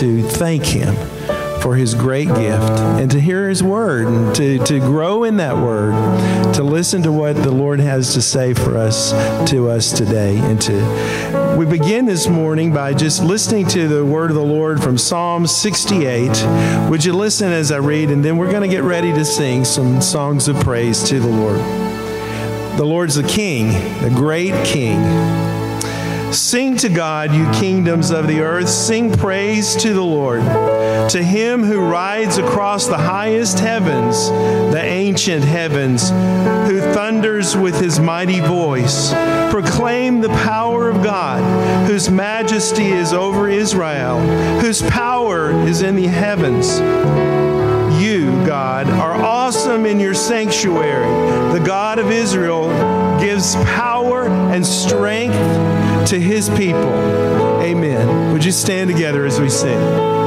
to thank Him for his great gift and to hear his word and to, to grow in that word, to listen to what the Lord has to say for us to us today. And to we begin this morning by just listening to the word of the Lord from Psalm 68. Would you listen as I read? And then we're going to get ready to sing some songs of praise to the Lord. The Lord's the King, the great King. Sing to God, you kingdoms of the earth. Sing praise to the Lord. To him who rides across the highest heavens, the ancient heavens, who thunders with his mighty voice. Proclaim the power of God, whose majesty is over Israel, whose power is in the heavens. You, God, are awesome in your sanctuary. The God of Israel gives power and strength to his people. Amen. Would you stand together as we sing?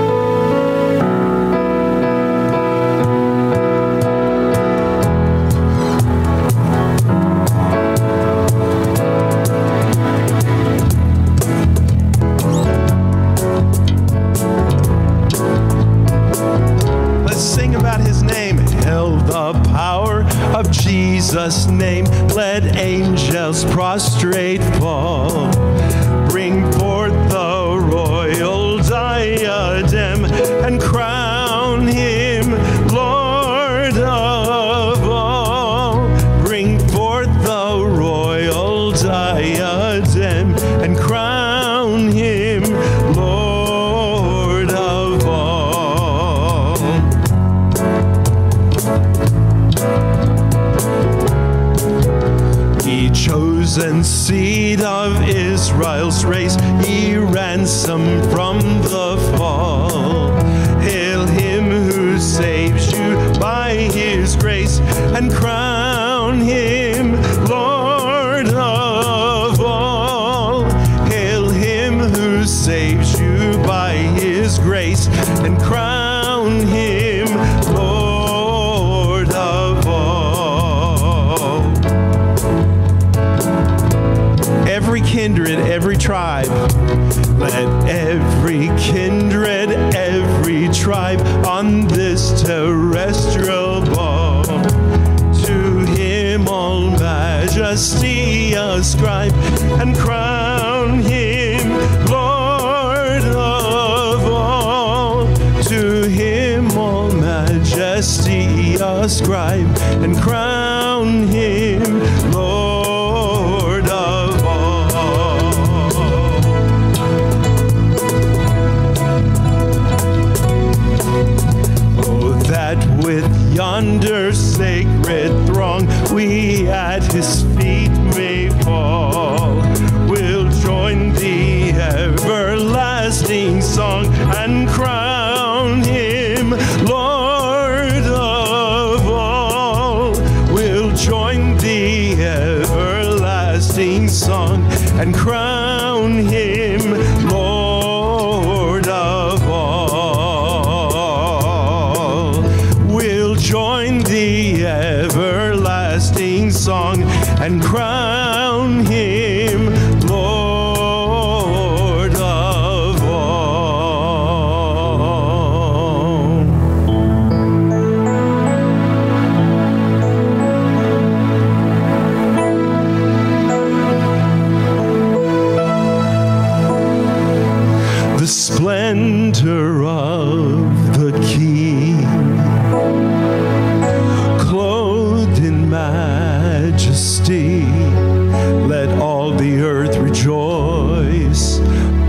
Rejoice,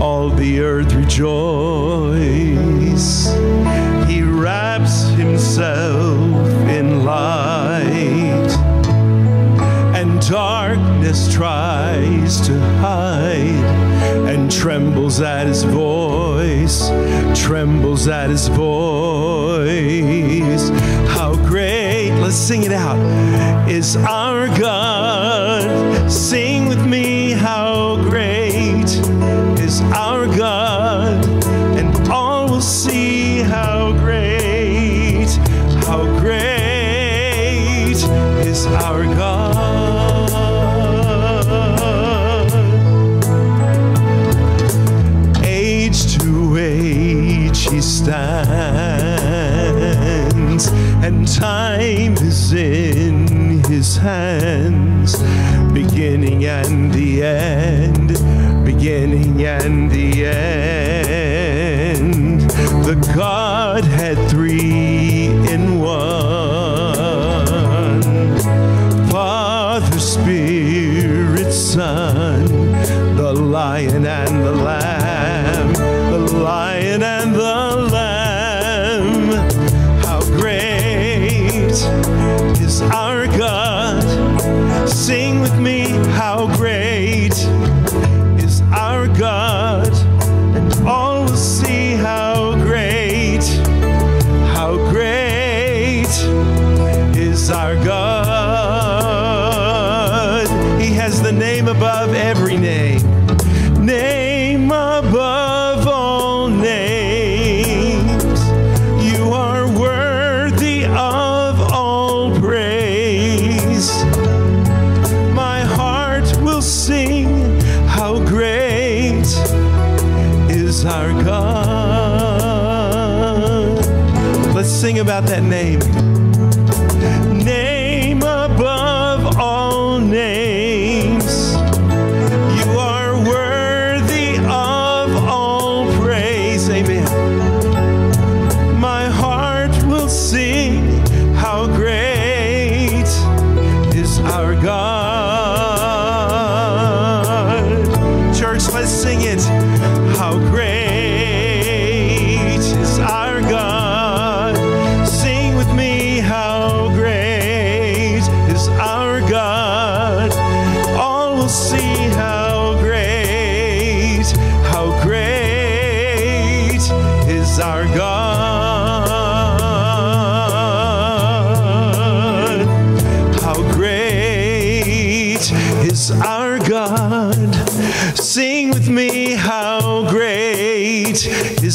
all the earth rejoice. He wraps himself in light and darkness tries to hide and trembles at his voice, trembles at his voice. How great, let's sing it out, is our God. Sing hands, beginning and the end, beginning and the name. Name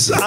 great is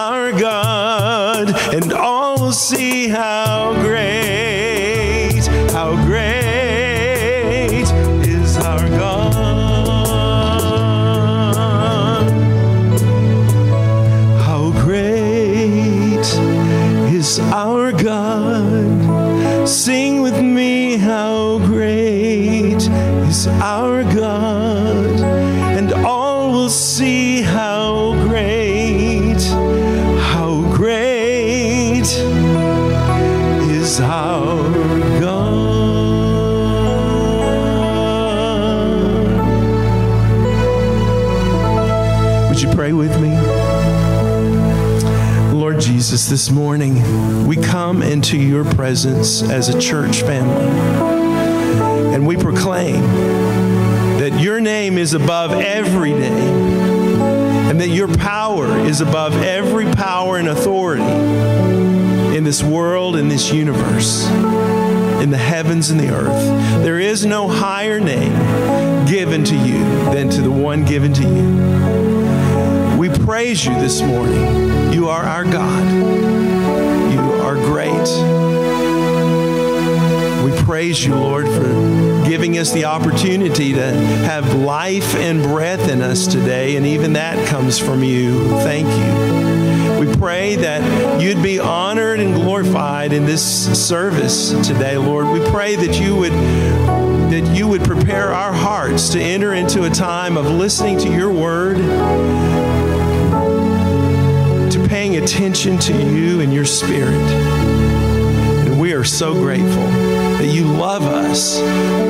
this morning we come into your presence as a church family and we proclaim that your name is above every name and that your power is above every power and authority in this world, in this universe, in the heavens and the earth. There is no higher name given to you than to the one given to you. We praise you this morning. You are our God. You are great. We praise you, Lord, for giving us the opportunity to have life and breath in us today, and even that comes from you. Thank you. We pray that you'd be honored and glorified in this service today, Lord. We pray that you would that you would prepare our hearts to enter into a time of listening to your word, attention to you and your spirit. And we are so grateful that you love us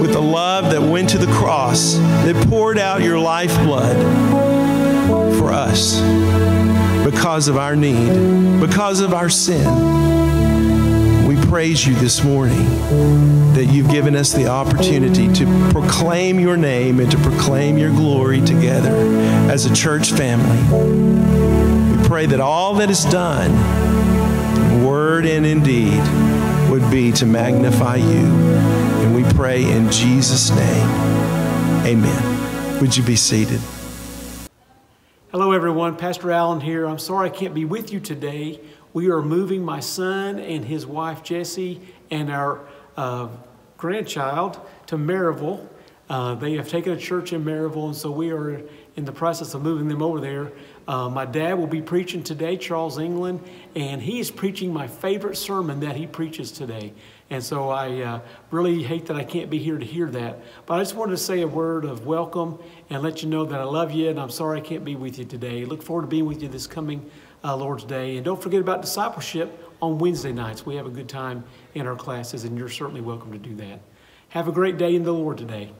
with the love that went to the cross, that poured out your lifeblood for us because of our need, because of our sin. We praise you this morning that you've given us the opportunity to proclaim your name and to proclaim your glory together as a church family. Pray that all that is done, word and in deed, would be to magnify you. And we pray in Jesus' name. Amen. Would you be seated? Hello, everyone. Pastor Allen here. I'm sorry I can't be with you today. We are moving my son and his wife Jessie and our uh, grandchild to Maryville. Uh, they have taken a church in Maryville, and so we are in the process of moving them over there. Uh, my dad will be preaching today, Charles England, and he is preaching my favorite sermon that he preaches today. And so I uh, really hate that I can't be here to hear that. But I just wanted to say a word of welcome and let you know that I love you and I'm sorry I can't be with you today. Look forward to being with you this coming uh, Lord's Day. And don't forget about discipleship on Wednesday nights. We have a good time in our classes, and you're certainly welcome to do that. Have a great day in the Lord today.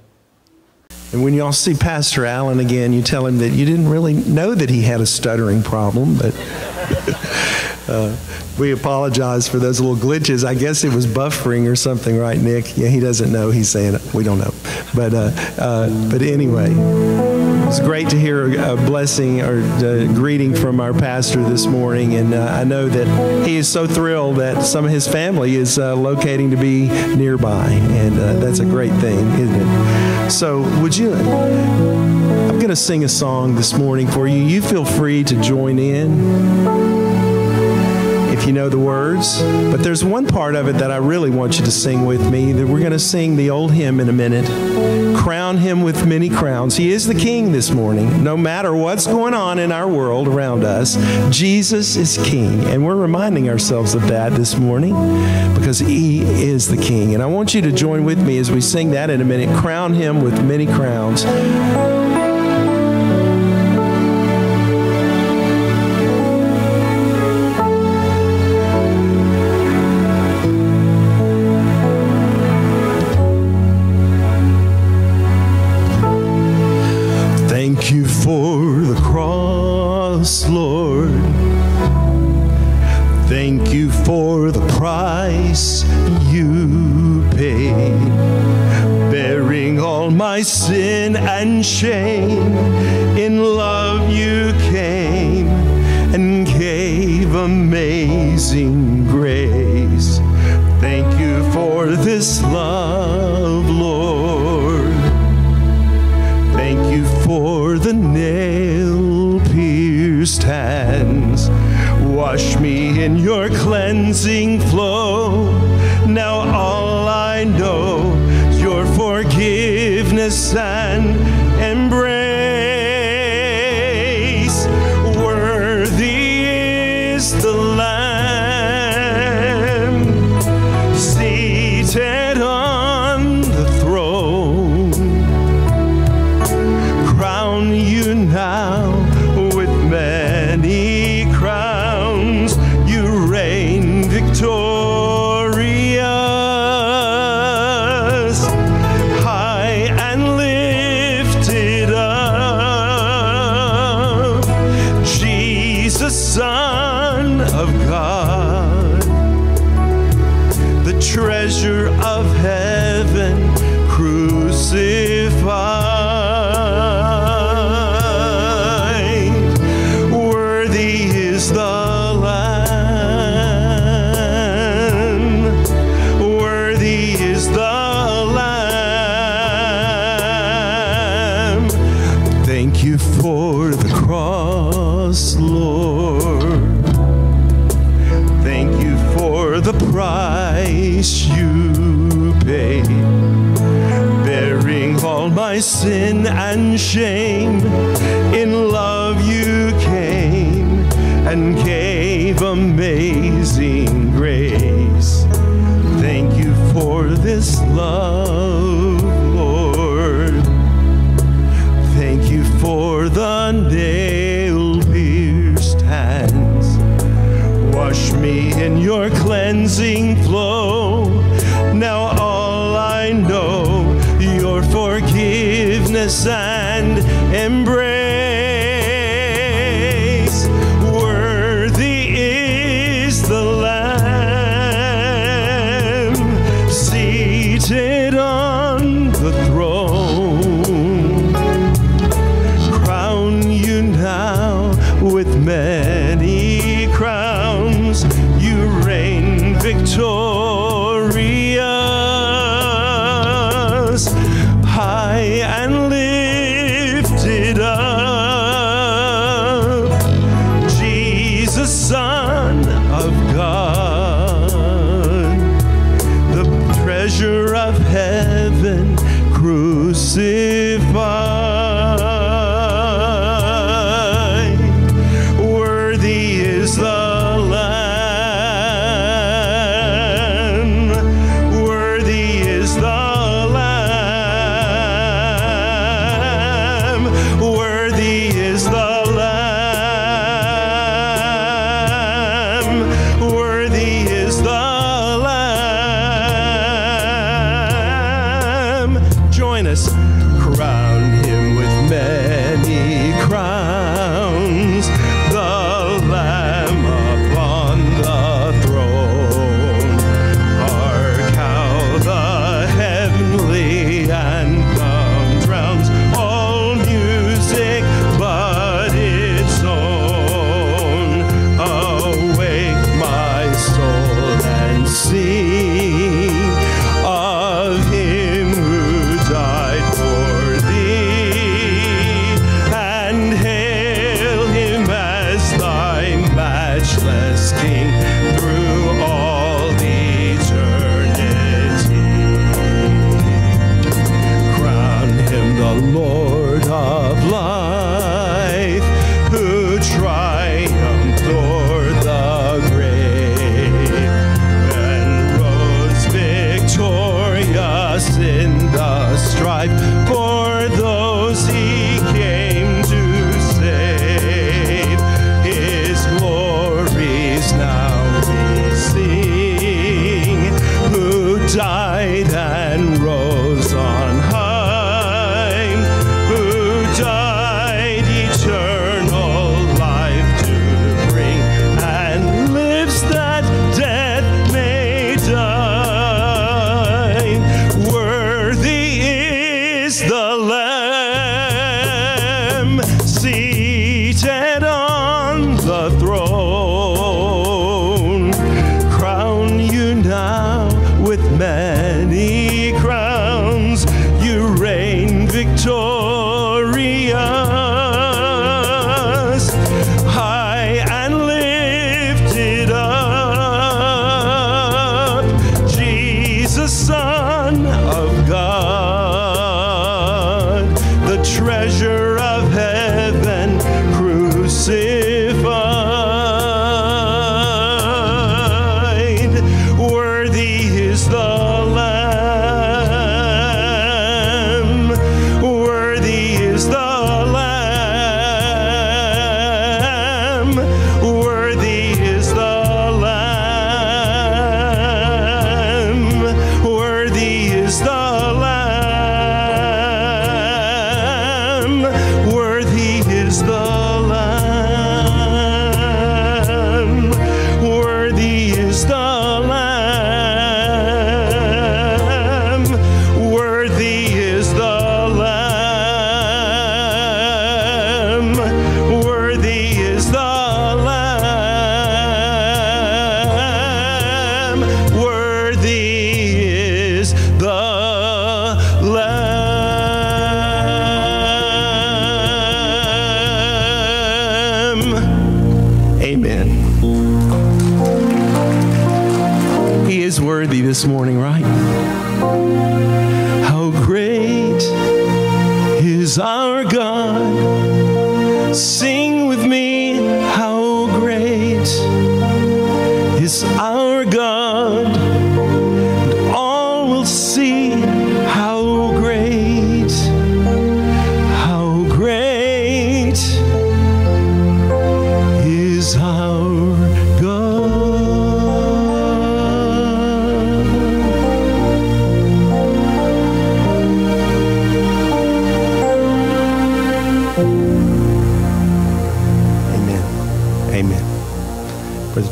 And when y'all see Pastor Allen again, you tell him that you didn't really know that he had a stuttering problem, but uh, we apologize for those little glitches. I guess it was buffering or something, right, Nick? Yeah, he doesn't know. He's saying it. We don't know. But, uh, uh, but anyway, it's great to hear a blessing or a greeting from our pastor this morning. And uh, I know that he is so thrilled that some of his family is uh, locating to be nearby. And uh, that's a great thing, isn't it? So, would you? I'm going to sing a song this morning for you. You feel free to join in you know the words. But there's one part of it that I really want you to sing with me. That we're going to sing the old hymn in a minute. Crown him with many crowns. He is the king this morning. No matter what's going on in our world around us, Jesus is king. And we're reminding ourselves of that this morning because he is the king. And I want you to join with me as we sing that in a minute. Crown him with many crowns. Shame. of heaven crucified. Seated on the throne.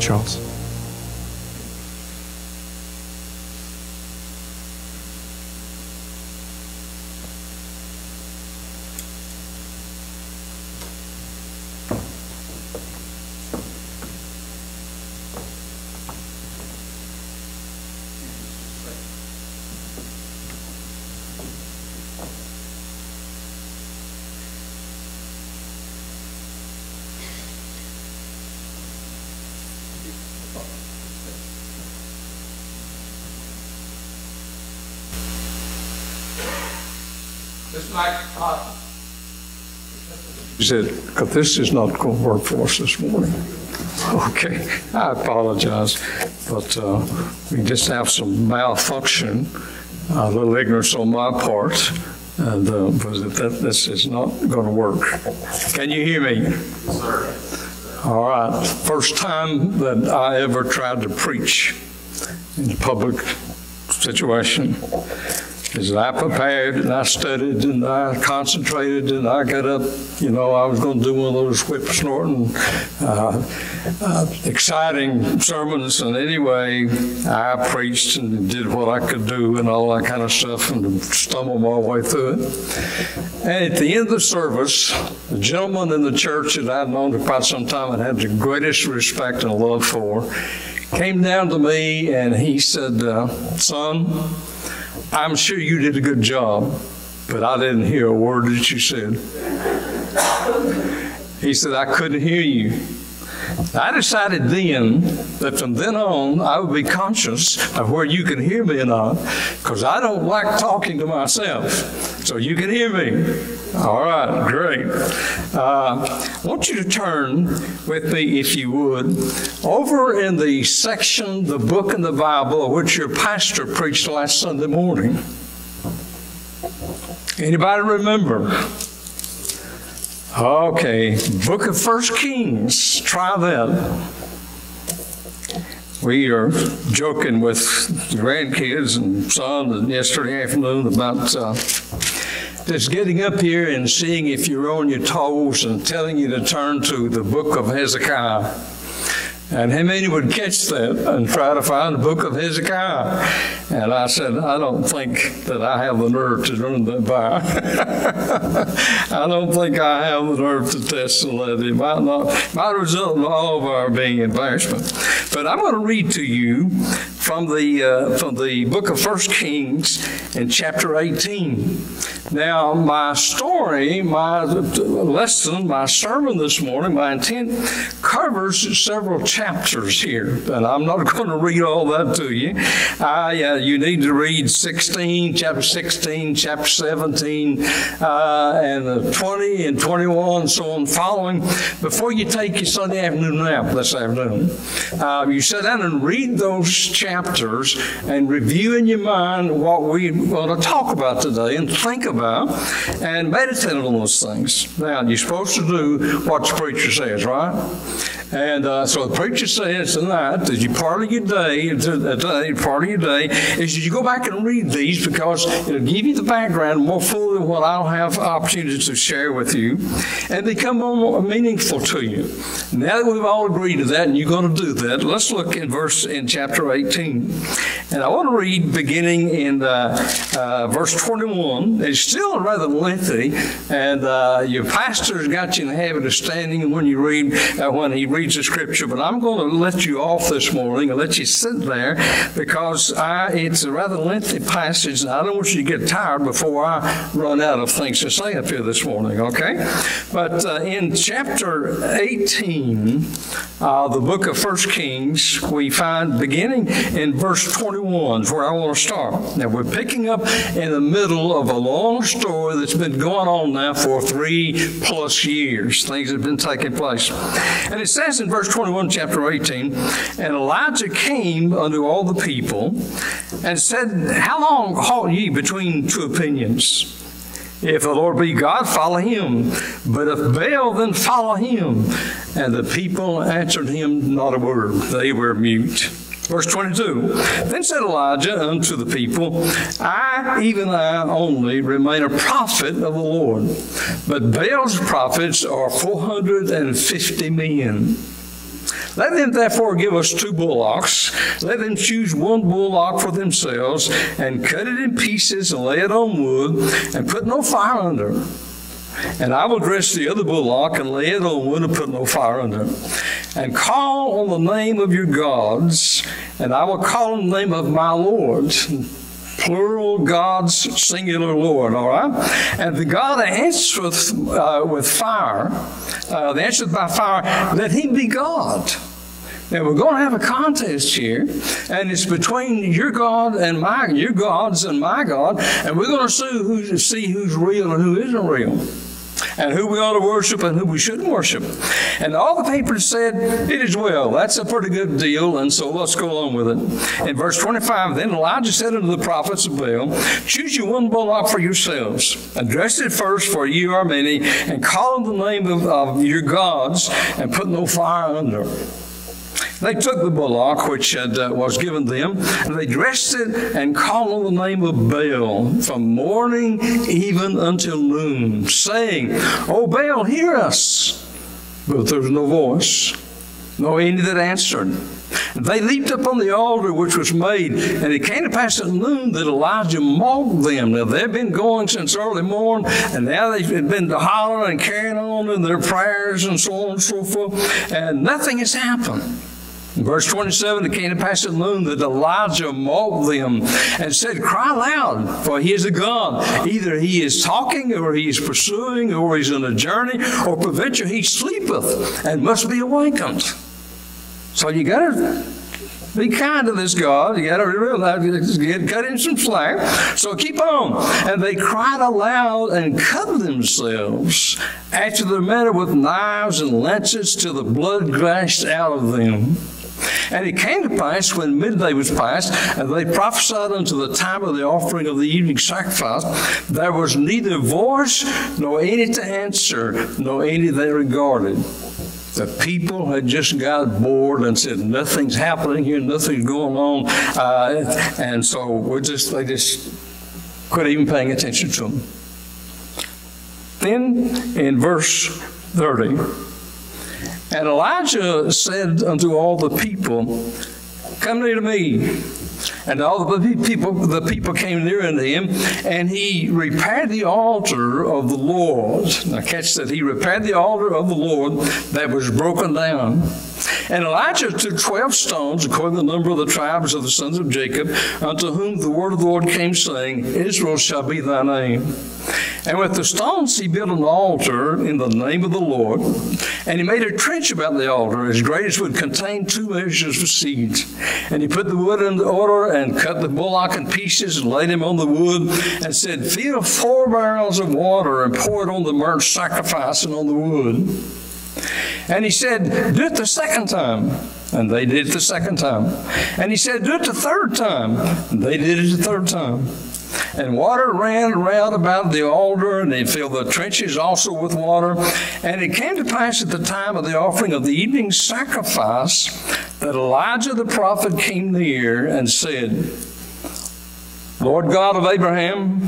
Charles. He said, "Because this is not going to work for us this morning. Okay, I apologize, but uh, we just have some malfunction, a little ignorance on my part, And uh, that, this is not going to work. Can you hear me? Sir. All right. First time that I ever tried to preach in a public situation is I prepared and I studied and I concentrated and I got up, you know, I was going to do one of those whip snorting, uh, uh, exciting sermons. And anyway, I preached and did what I could do and all that kind of stuff and stumbled my way through it. And at the end of the service, the gentleman in the church that I'd known for quite some time and had the greatest respect and love for came down to me and he said, uh, Son, I'm sure you did a good job, but I didn't hear a word that you said. He said, I couldn't hear you. I decided then that from then on I would be conscious of where you can hear me or not, because I don't like talking to myself. So you can hear me. All right, great. Uh, I want you to turn with me, if you would, over in the section, the book in the Bible, which your pastor preached last Sunday morning. Anybody remember? Okay, Book of First Kings. Try that. We are joking with grandkids and son yesterday afternoon about uh, just getting up here and seeing if you're on your toes and telling you to turn to the book of Hezekiah. And many would catch that and try to find the book of Hezekiah? And I said, I don't think that I have the nerve to run that by. I don't think I have the nerve to test the let it. Might not might result in all of our being embarrassment. But I'm going to read to you from the uh, from the book of First Kings in chapter 18. Now, my story, my lesson, my sermon this morning, my intent covers several chapters here, and I'm not going to read all that to you. I, uh, you need to read 16, chapter 16, chapter 17, uh, and 20 and 21, and so on, following, before you take your Sunday afternoon nap this afternoon. Uh, you sit down and read those chapters and review in your mind what we want to talk about today and think about and meditate on those things. Now, you're supposed to do what the preacher says, right? And uh, so the preacher says tonight that you part of your day, today, part of your day, is you go back and read these because it'll give you the background more fully than what I'll have opportunity to share with you and become more meaningful to you. Now that we've all agreed to that and you're going to do that, let's look in verse in chapter 18. And I want to read beginning in uh, uh, verse 21. It's still rather lengthy, and uh, your pastor's got you in the habit of standing when you read, uh, when he reads the scripture, but I'm going to let you off this morning and let you sit there because I, it's a rather lengthy passage, and I don't want you to get tired before I run out of things to say up here this morning, okay? But uh, in chapter 18, uh, the book of First Kings, we find beginning in verse 21 is where I want to start. Now, we're picking up in the middle of a long story that's been going on now for three plus years. Things have been taking place. And it says, in verse 21, chapter 18, And Elijah came unto all the people and said, How long halt ye between two opinions? If the Lord be God, follow him. But if Baal, then follow him. And the people answered him not a word. They were mute. Verse 22 Then said Elijah unto the people, I, even I only, remain a prophet of the Lord, but Baal's prophets are 450 men. Let them therefore give us two bullocks. Let them choose one bullock for themselves, and cut it in pieces, and lay it on wood, and put no fire under and I will dress the other bullock and lay it on wood and put no fire under it. And call on the name of your gods, and I will call on the name of my lords plural gods, singular Lord, all right? And the God that answers with, uh, with fire, uh, the answer by fire, let him be God. Now we're going to have a contest here, and it's between your God and my your gods and my God, and we're going to see, who, see who's real and who isn't real. and who we ought to worship and who we shouldn't worship. And all the papers said, It is well. That's a pretty good deal, and so let's go along with it. In verse 25, then Elijah said unto the prophets of Baal, Choose you one bullock for yourselves, and dress it first, for ye are many, and call on the name of, of your gods, and put no fire under. They took the bullock which had, uh, was given them, and they dressed it and called on the name of Baal from morning even until noon, saying, O Baal, hear us. But there was no voice, no any that answered. And they leaped up on the altar which was made, and it came to pass at noon that Elijah mocked them. Now they've been going since early morn, and now they've been to hollering and carrying on in their prayers and so on and so forth, and nothing has happened. Verse 27, it came to pass at noon that Elijah mocked them and said, Cry loud, for he is a God. Either he is talking, or he is pursuing, or he's on a journey, or peradventure he sleepeth and must be awakened. So you got to be kind to this God. You got to realize, get, cut him some slack. So keep on. And they cried aloud and cut themselves after the manner with knives and lances till the blood gushed out of them. And it came to pass when midday was past, and they prophesied unto the time of the offering of the evening sacrifice, there was neither voice nor any to answer, nor any that regarded. The people had just got bored and said, nothing's happening here, nothing's going on. Uh, and so we're just, they just quit even paying attention to them. Then in verse 30, and Elijah said unto all the people, Come near to me. And all the people, the people came near unto him, and he repaired the altar of the Lord. Now catch that he repaired the altar of the Lord that was broken down. And Elijah took twelve stones, according to the number of the tribes of the sons of Jacob, unto whom the word of the Lord came, saying, Israel shall be thy name. And with the stones he built an altar in the name of the Lord. And he made a trench about the altar as great as would contain two measures of seeds. And he put the wood in the order and cut the bullock in pieces and laid him on the wood and said, Fill four barrels of water and pour it on the burnt sacrifice and on the wood. And he said, Do it the second time. And they did it the second time. And he said, Do it the third time. And they did it the third time. And water ran round about the altar, and they filled the trenches also with water. And it came to pass at the time of the offering of the evening sacrifice that Elijah the prophet came near and said, Lord God of Abraham,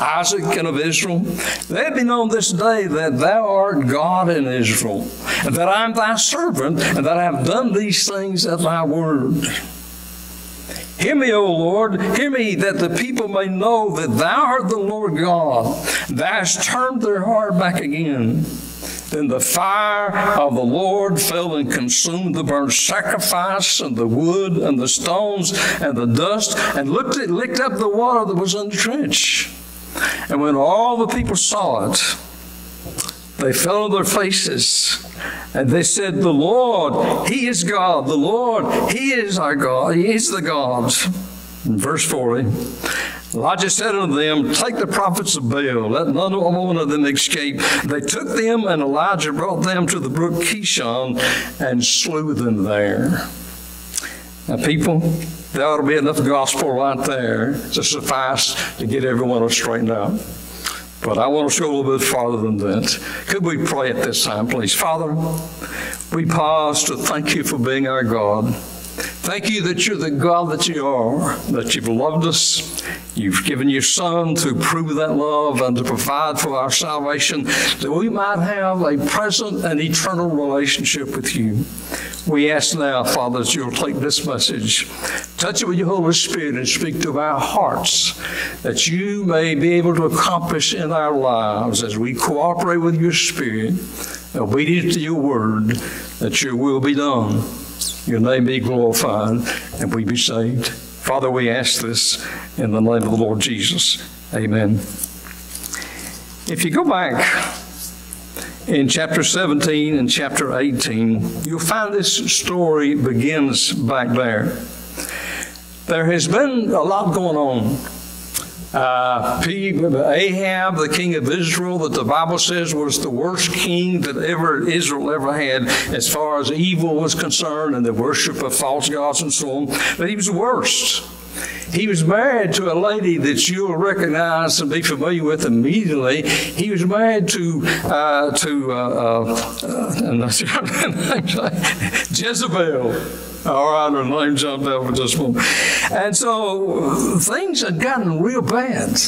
Isaac, and of Israel, let it be known this day that thou art God in Israel, and that I am thy servant, and that I have done these things at thy word. Hear me, O Lord, hear me, that the people may know that thou art the Lord God. Thou hast turned their heart back again. Then the fire of the Lord fell and consumed the burnt sacrifice and the wood and the stones and the dust and looked at, licked up the water that was in the trench. And when all the people saw it, they fell on their faces and they said, The Lord, He is God. The Lord, He is our God. He is the God. In verse 40, Elijah said unto them, Take the prophets of Baal, let none one of them escape. They took them, and Elijah brought them to the brook Kishon and slew them there. Now, people, there ought to be enough gospel right there to suffice to get everyone straightened out. But I want to go a little bit farther than that. Could we pray at this time, please? Father, we pause to thank you for being our God. Thank you that you're the God that you are, that you've loved us. You've given your Son to prove that love and to provide for our salvation, that we might have a present and eternal relationship with you. We ask now, Father, that you'll take this message, touch it with your Holy Spirit, and speak to our hearts, that you may be able to accomplish in our lives as we cooperate with your Spirit, obedient to your word, that your will be done, your name be glorified, and we be saved. Father, we ask this in the name of the Lord Jesus. Amen. If you go back in chapter 17 and chapter 18, you'll find this story begins back there. There has been a lot going on. Uh, Ahab, the king of Israel, that the Bible says was the worst king that ever Israel ever had as far as evil was concerned and the worship of false gods and so on. But he was the worst. He was married to a lady that you'll recognize and be familiar with immediately. He was married to uh, to uh, uh, Jezebel. All right, her name jumped out for just a moment. And so things had gotten real bad.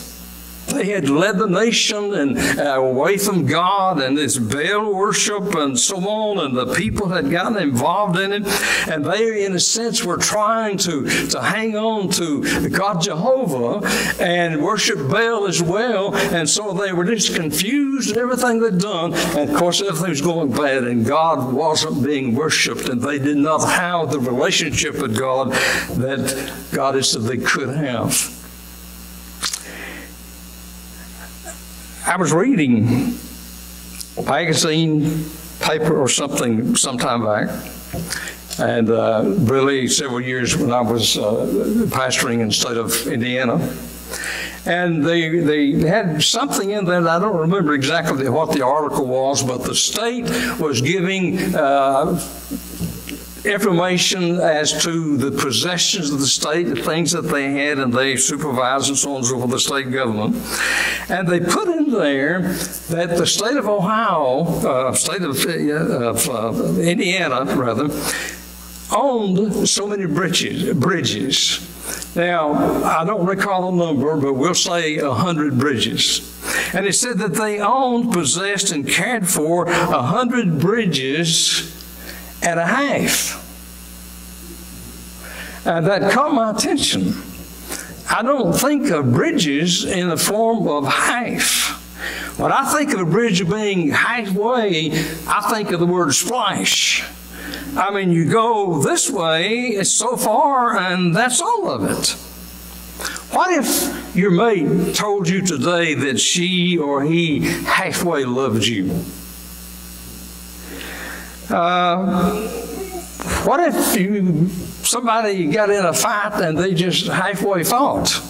They had led the nation and uh, away from God and this Baal worship and so on, and the people had gotten involved in it, and they, in a sense, were trying to, to hang on to God Jehovah and worship Baal as well, and so they were just confused in everything they'd done, and of course everything was going bad, and God wasn't being worshipped, and they did not have the relationship with God that God has said they could have. I was reading a magazine, paper, or something sometime back, and uh, really several years when I was uh, pastoring in the state of Indiana. And they, they had something in there, I don't remember exactly what the article was, but the state was giving uh, information as to the possessions of the state, the things that they had, and they supervised and so on and so forth, the state government. And they put in there that the state of Ohio, uh, state of, uh, of uh, Indiana, rather, owned so many bridges. bridges. Now, I don't recall the number, but we'll say 100 bridges. And it said that they owned, possessed, and cared for 100 bridges and a half. Uh, that caught my attention. I don't think of bridges in the form of half. When I think of a bridge being halfway, I think of the word splash. I mean, you go this way, it's so far, and that's all of it. What if your mate told you today that she or he halfway loved you? Uh, what if you somebody got in a fight and they just halfway fought?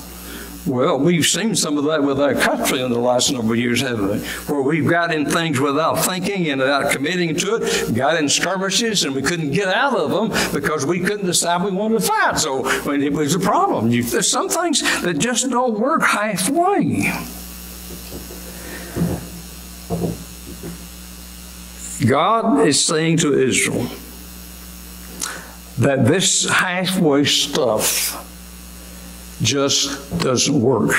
Well, we've seen some of that with our country in the last number of years, haven't we? Where we've got in things without thinking and without committing to it, got in skirmishes, and we couldn't get out of them because we couldn't decide we wanted to fight. So I mean, it was a problem. You, there's some things that just don't work halfway. God is saying to Israel that this halfway stuff just doesn't work.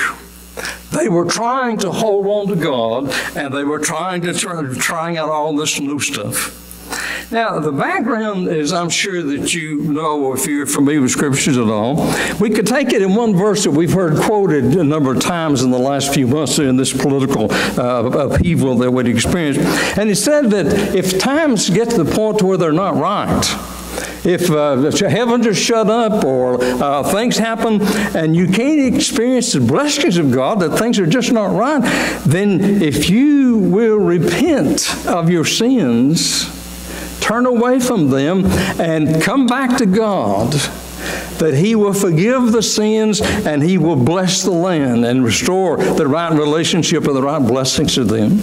They were trying to hold on to God and they were trying to try, trying out all this new stuff. Now, the background is, I'm sure that you know if you're familiar with scriptures at all. We could take it in one verse that we've heard quoted a number of times in the last few months in this political uh, upheaval that we've experienced. And it said that if times get to the point where they're not right, if uh, heavens are shut up or uh, things happen and you can't experience the blessings of God, that things are just not right, then if you will repent of your sins, turn away from them and come back to God, that He will forgive the sins and He will bless the land and restore the right relationship and the right blessings to them.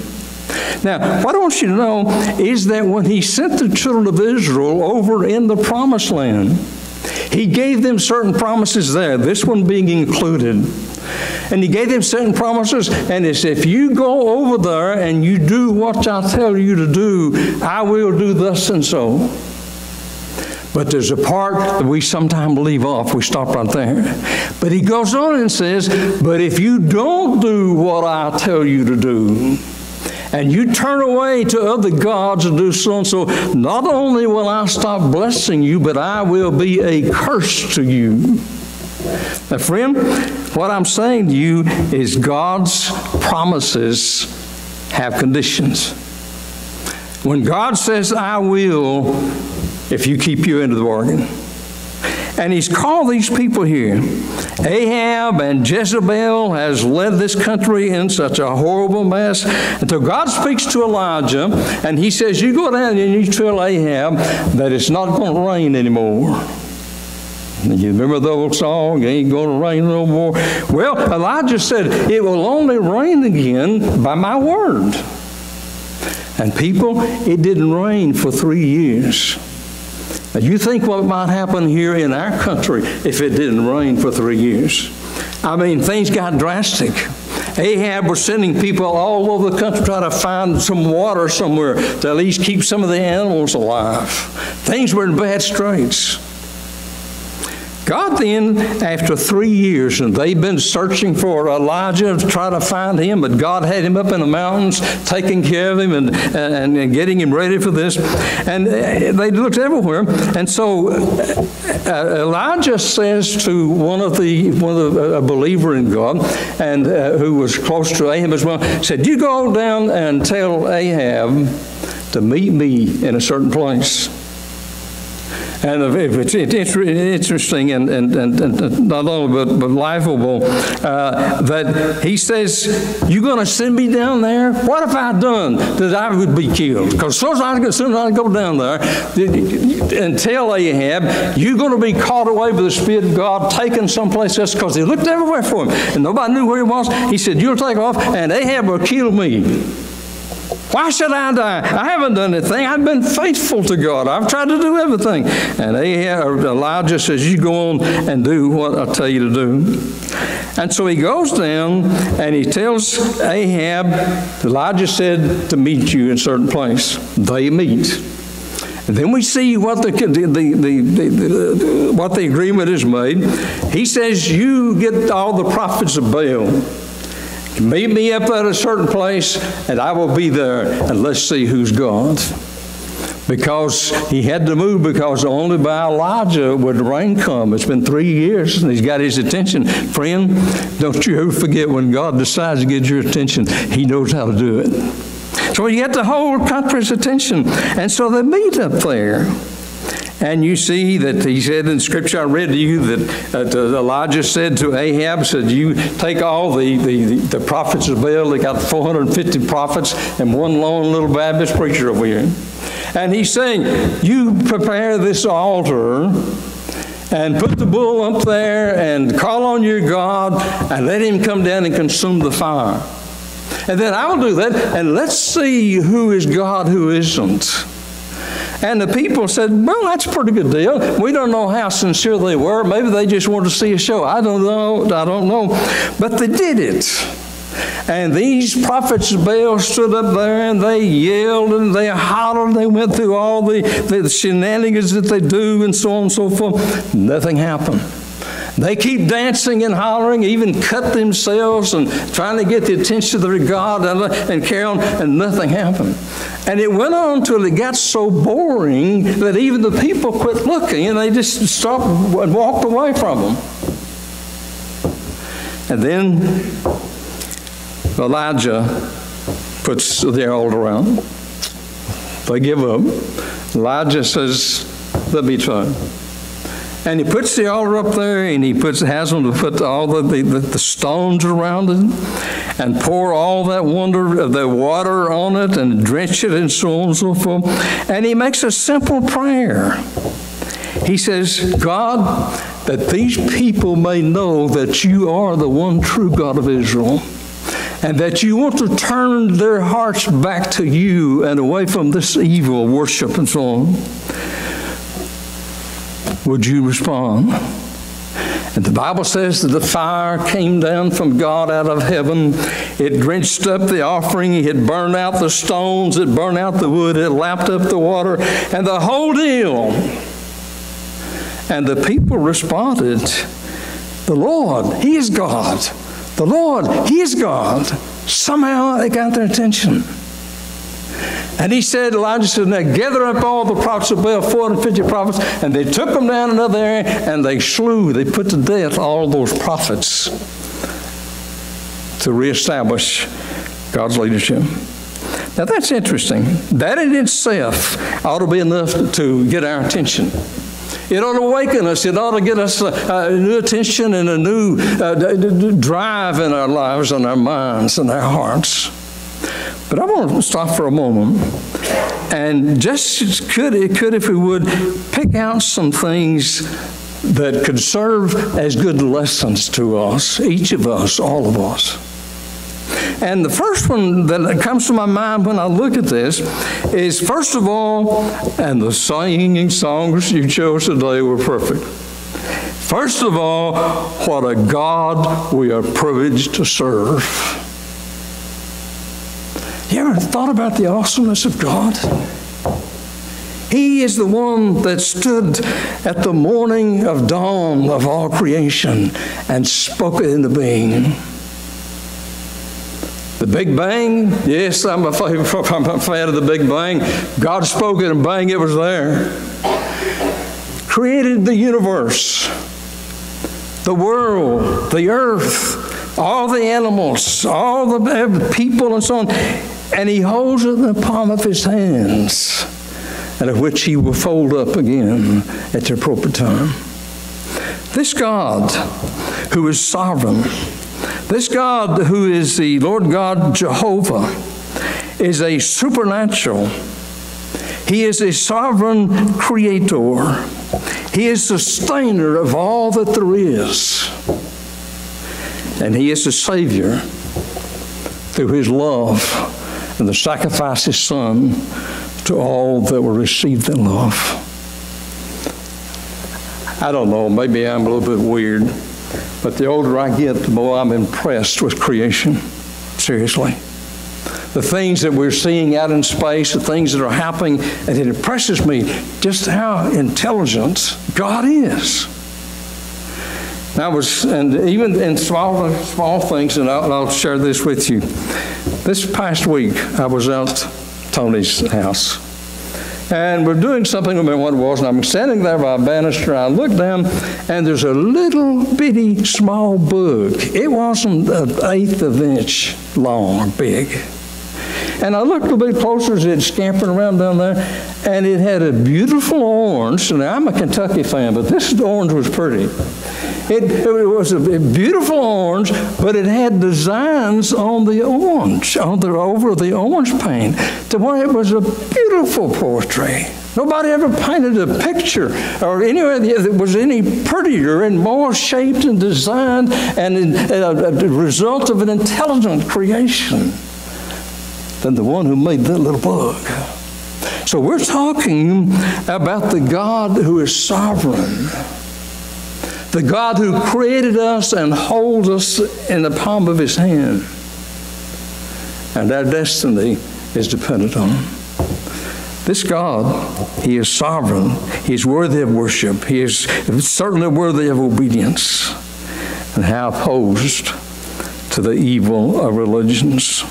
Now, what I want you to know is that when He sent the children of Israel over in the promised land, He gave them certain promises there, this one being included. And he gave them certain promises, and he said, if you go over there and you do what I tell you to do, I will do thus and so. But there's a part that we sometimes leave off. We stop right there. But he goes on and says, But if you don't do what I tell you to do, and you turn away to other gods and do so and so, not only will I stop blessing you, but I will be a curse to you. Now, friend, what I'm saying to you is God's promises have conditions. When God says, I will, if you keep you into the bargain. And he's called these people here. Ahab and Jezebel has led this country in such a horrible mess. Until God speaks to Elijah and he says, You go down and you tell Ahab that it's not going to rain anymore. You remember the old song, ain't to rain no more? Well, Elijah said, it will only rain again by my word. And people, it didn't rain for three years. Now, you think what might happen here in our country if it didn't rain for three years? I mean, things got drastic. Ahab was sending people all over the country trying to find some water somewhere to at least keep some of the animals alive. Things were in bad straits. God then, after three years, and they've been searching for Elijah to try to find him, but God had him up in the mountains, taking care of him and, and, and getting him ready for this. And they looked everywhere. And so uh, Elijah says to one of the, one of the, a believer in God, and uh, who was close to Ahab as well, said, You go down and tell Ahab to meet me in a certain place. And it's, interesting and, and, and, not only but, but laughable uh, that he says, You're going to send me down there? What have I done that I would be killed? Because as soon as I go down there and tell Ahab, You're going to be caught away by the Spirit of God, taken someplace else, because he looked everywhere for him and nobody knew where he was. He said, You'll take off, and Ahab will kill me. Why should I die? I haven't done anything. I've been faithful to God. I've tried to do everything. And Ahab, Elijah says, You go on and do what I tell you to do. And so he goes down and he tells Ahab, Elijah said to meet you in a certain place. They meet. And then we see what the, the, the, what the agreement is made. He says, You get all the prophets of Baal Meet me up at a certain place, and I will be there, and let's see who's God. Because he had to move because only by Elijah would rain come. It's been three years and he's got his attention. Friend, don't you ever forget when God decides to get your attention, he knows how to do it. So he got the whole country's attention. And so they meet up there. And you see that he said in Scripture, I read to you that uh, Elijah said to Ahab, said, you take all the, the, the prophets of Baal, they got 450 prophets and one lone little Baptist preacher over here. And he's saying, you prepare this altar and put the bull up there and call on your God and let him come down and consume the fire. And then I'll do that, and let's see who is God, who isn't. And the people said, Well, that's a pretty good deal. We don't know how sincere they were. Maybe they just wanted to see a show. I don't know. I don't know. But they did it. And these prophets of Baal stood up there and they yelled and they hollered. They went through all the, the shenanigans that they do and so on and so forth. Nothing happened. They keep dancing and hollering, even cut themselves and trying to get the attention of their God and, and carry on, and nothing happened. And it went on till it got so boring that even the people quit looking and they just stopped and walked away from them. And then Elijah puts the altar around. They give up. Elijah says, Let me try. And he puts the altar up there and he puts has them to put all the, the, the stones around it and pour all that wonder the water on it and drench it and so on and so forth. And he makes a simple prayer. He says, God, that these people may know that you are the one true God of Israel and that you want to turn their hearts back to you and away from this evil worship and so on would you respond? And the Bible says that the fire came down from God out of heaven. It drenched up the offering. It burned out the stones. It burned out the wood. It lapped up the water. And the whole deal. And the people responded, The Lord, He is God. The Lord, He is God. Somehow they got their attention. And he said, Elijah said, now gather up all the prophets of Baal, 450 prophets, and they took them down another area and they slew, they put to death all those prophets to reestablish God's leadership. Now that's interesting. That in itself ought to be enough to get our attention. It ought to awaken us. It ought to get us a, a new attention and a new uh, drive in our lives and our minds and our hearts. But I want to stop for a moment and just could, it could, if we would, pick out some things that could serve as good lessons to us, each of us, all of us. And the first one that comes to my mind when I look at this is first of all, and the singing songs you chose today were perfect. First of all, what a God we are privileged to serve. You ever thought about the awesomeness of God? He is the one that stood at the morning of dawn of all creation and spoke it into being. The Big Bang, yes, I'm a, I'm a fan of the Big Bang. God spoke it and bang, it was there. Created the universe, the world, the earth, all the animals, all the people, and so on. And He holds it in the palm of His hands and of which he will fold up again at the appropriate time. This God who is sovereign, this God who is the Lord God Jehovah, is a supernatural. He is a sovereign creator. He is sustainer of all that there is. And He is the Savior through His love and the sacrifice His Son to all that will receive the love. I don't know, maybe I'm a little bit weird, but the older I get, the more I'm impressed with creation. Seriously. The things that we're seeing out in space, the things that are happening, and it impresses me just how intelligent God is. I was, and even in small, small things, and I'll, I'll share this with you. This past week, I was out Tony's house. And we're doing something, I remember what it was, and I'm standing there by a banister, and I look down, and there's a little bitty small bug. It wasn't an eighth of an inch long, big. And I looked a bit closer as it scampering around down there, and it had a beautiful orange. And I'm a Kentucky fan, but this orange was pretty. It, it, was a beautiful orange, but it had designs on the orange, on the over the orange paint, to where it was a beautiful portrait. Nobody ever painted a picture or anywhere that was any prettier and more shaped and designed and a, a result of an intelligent creation than the one who made that little bug. So we're talking about the God who is sovereign the God who created us and holds us in the palm of his hand. And our destiny is dependent on him. This God, He is sovereign. He is worthy of worship. He is certainly worthy of obedience. And how opposed to the evil of religions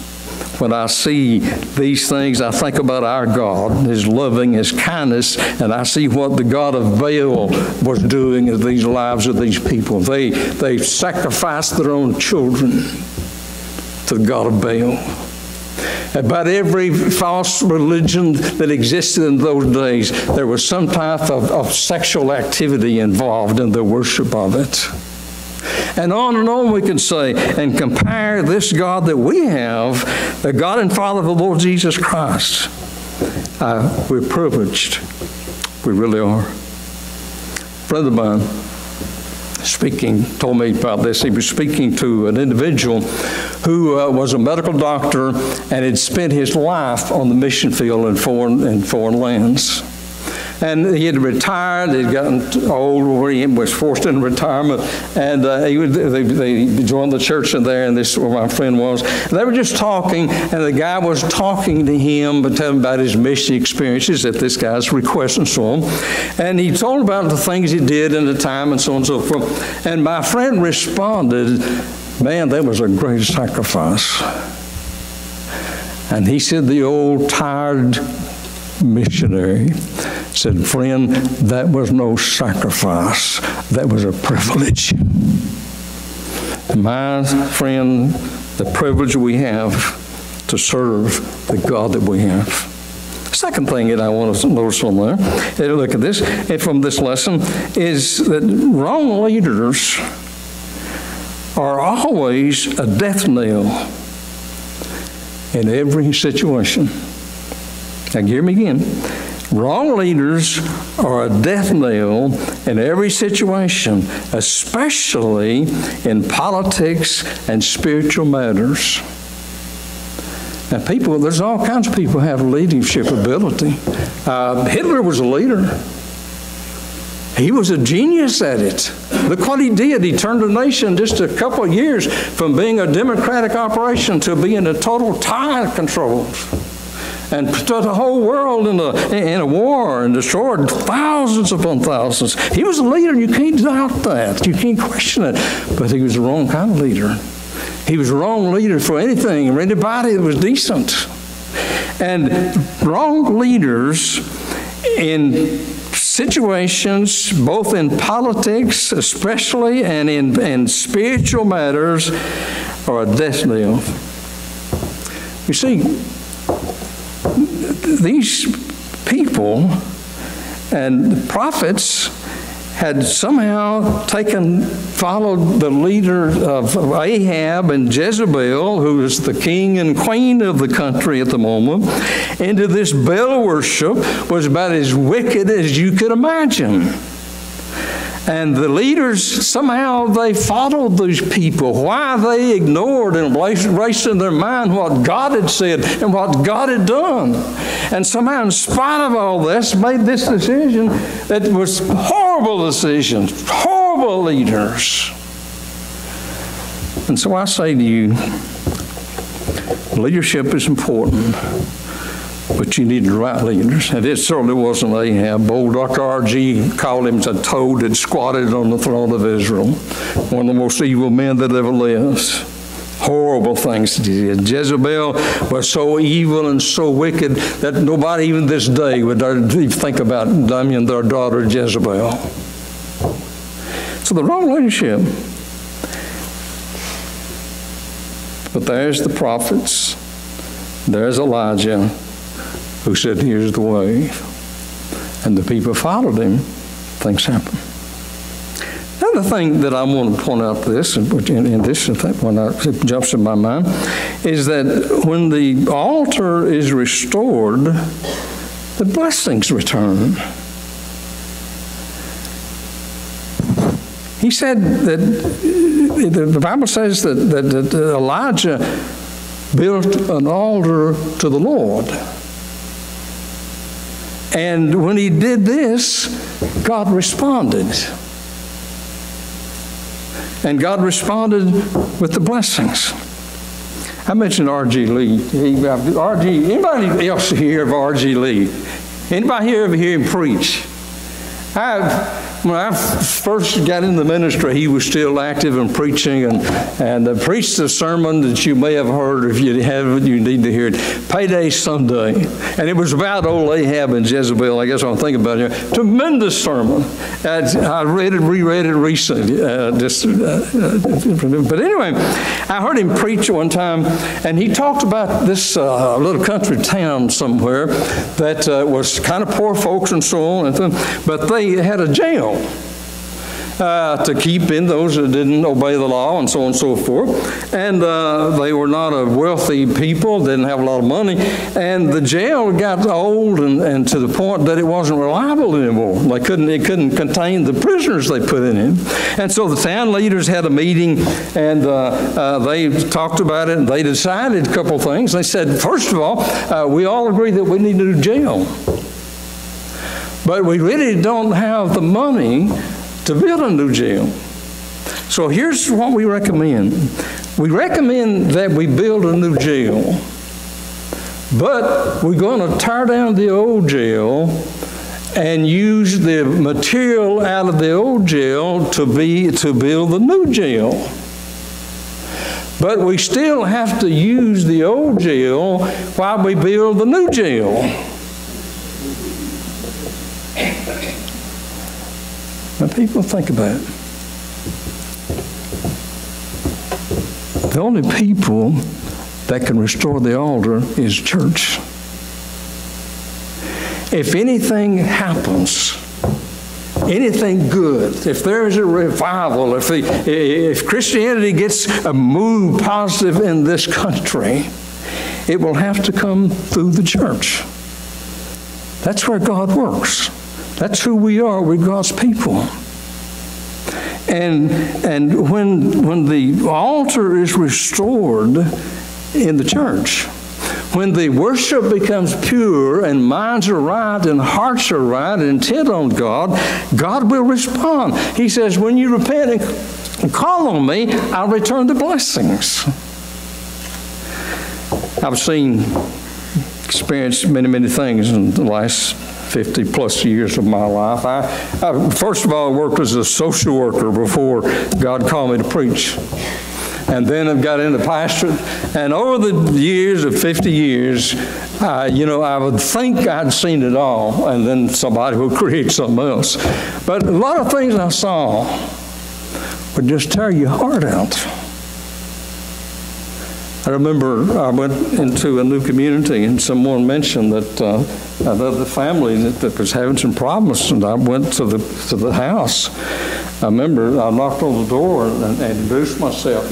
when I see these things, I think about our God, His loving, His kindness, and I see what the God of Baal was doing in these lives of these people. They, they sacrificed their own children to the God of Baal. About every false religion that existed in those days, there was some type of, of sexual activity involved in the worship of it. And on and on we can say and compare this God that we have, the God and Father of the Lord Jesus Christ. Uh, we're privileged. We really are. Brother mine speaking told me about this. He was speaking to an individual who uh, was a medical doctor and had spent his life on the mission field in foreign, in foreign lands. And he had retired. He'd gotten old where he was forced into retirement. And uh, he would, they, they, joined the church in there, and this is where my friend was. And they were just talking, and the guy was talking to him, but telling about his mission experiences at this guy's request and so on. And he told about the things he did in the time and so on and so forth. And my friend responded, Man, that was a great sacrifice. And he said, The old tired missionary said, Friend, that was no sacrifice, that was a privilege. My friend, the privilege we have to serve the God that we have. Second thing that I want to notice on there, look at this, from this lesson, is that wrong leaders are always a death knell in every situation. Now, hear me again. Wrong leaders are a death knell in every situation, especially in politics and spiritual matters. Now, people, there's all kinds of people who have leadership ability. Uh, Hitler was a leader. He was a genius at it. Look what he did. He turned a nation just a couple of years from being a democratic operation to being a total tyrant control and put the whole world in a, in a war and destroyed thousands upon thousands. He was a leader, and you can't doubt that. You can't question it. But he was the wrong kind of leader. He was the wrong leader for anything or anybody that was decent. And wrong leaders in situations, both in politics, especially, and in, in spiritual matters, are a death knell. You see, these people and the prophets had somehow taken, followed the leader of Ahab and Jezebel, who was the king and queen of the country at the moment, into this Baal worship was about as wicked as you could imagine. And the leaders, somehow they followed these people. Why they ignored and erased in their mind what God had said and what God had done. And somehow, in spite of all this, made this decision that was horrible decisions, horrible leaders. And so I say to you, leadership is important. But you need the right leaders. And it certainly wasn't Ahab. Old Dr. R.G. called him a toad that squatted on the throne of Israel. One of the most evil men that ever lived. Horrible things he did. Jezebel was so evil and so wicked that nobody even this day would think about Damien, their daughter Jezebel. So the wrong leadership. But there's the prophets. There's Elijah who said, Here's the way. And the people followed him. Things happened. Another thing that I want to point out this, and in this when it jumps in my mind, is that when the altar is restored, the blessings return. He said that the Bible says that, that, that Elijah built an altar to the Lord. And when he did this, God responded. And God responded with the blessings. I mentioned R.G. Lee. He, uh, R.G. Anybody else here of R.G. Lee? Anybody hear ever hear him preach? I when I first got in the ministry, he was still active and preaching and, and uh, preached a sermon that you may have heard. If you haven't, you need to hear it. Payday Someday. And it was about old Ahab and Jezebel. I guess I'm thinking about it. Tremendous sermon. I read it, reread it recently. Uh, just, uh, uh, but anyway, I heard him preach one time, and he talked about this uh, little country town somewhere that uh, was kind of poor folks and so on, but they had a jail uh, to keep in those that didn't obey the law and so on and so forth. And uh, they were not a wealthy people, didn't have a lot of money. And the jail got old and, and to the point that it wasn't reliable anymore. They couldn't, it couldn't contain the prisoners they put in it. And so the town leaders had a meeting and uh, uh they talked about it and they decided a couple things. They said, first of all, uh, we all agree that we need a new jail. But we really don't have the money to build a new jail. So here's what we recommend. We recommend that we build a new jail, but we're going to tear down the old jail and use the material out of the old jail to be to build the new jail. But we still have to use the old jail while we build the new jail. Now, people think about it. The only people that can restore the altar is church. If anything happens, anything good, if there's a revival, if, the, if Christianity gets a move positive in this country, it will have to come through the church. That's where God works. That's who we are. We're God's people. And, and when, when the altar is restored in the church, when the worship becomes pure and minds are right and hearts are right and intent on God, God will respond. He says, When you repent and call on me, I'll return the blessings. I've seen, experienced many, many things in the last 50 plus years of my life. I, I, first of all, worked as a social worker before God called me to preach. And then I got into pastorate. And over the years of 50 years, uh, you know, I would think I'd seen it all, and then somebody would create something else. But a lot of things I saw would just tear your heart out. I remember I went into a new community and someone mentioned that uh, another family that, that, was having some problems, and I went to the to the house. I remember I knocked on the door and, and introduced myself,